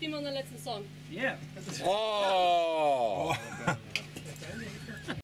spielen wir unseren letzten Song. Yeah. Oh! oh. oh